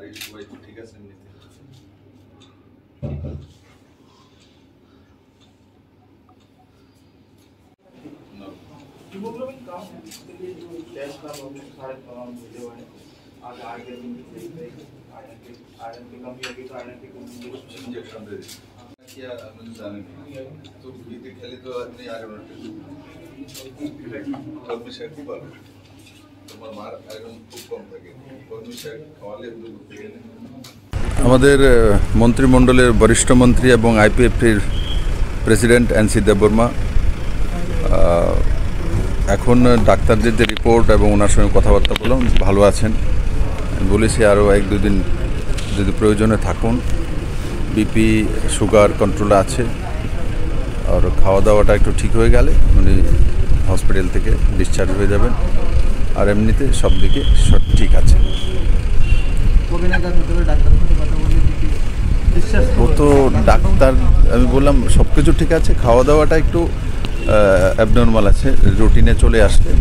বাড়ির সবাই ঠিক আছে এমনিতে না हीमोग्लोबिन कम है इसके लिए जो टेस्ट का बहुत सारे तमाम मिले हुए हैं आज आगे दिन की देख रहे हैं आयरन की आयरन की कमी होगी तो आयरन की कमी ইঞ্জেকশন দিয়ে দিচ্ছি কি আর আপনি জানেন তো ভিতে খেলে তো আপনি আয়রন কলমি শাক কি পারো আমাদের মন্ত্রিমণ্ডলের বরিষ্ঠ মন্ত্রী এবং আইপিএফটির প্রেসিডেন্ট এন সি দেববর্মা এখন ডাক্তারদের যে রিপোর্ট এবং ওনার সঙ্গে কথাবার্তা বললাম, ভালো আছেন। বলেছি আরও এক দুদিন যদি প্রয়োজনে থাকুন। বিপি সুগার কন্ট্রোলে আছে। আর খাওয়া দাওয়াটা একটু ঠিক হয়ে গেলে উনি হসপিটাল থেকে ডিসচার্জ হয়ে যাবেন। আর এমনিতে সব দিকে সব ঠিক আছে। ও তো ডাক্তার, আমি বললাম সব কিছু ঠিক আছে খাওয়া দাওয়াটা একটু অ্যাবনর্মাল আছে, রুটিনে চলে আসলে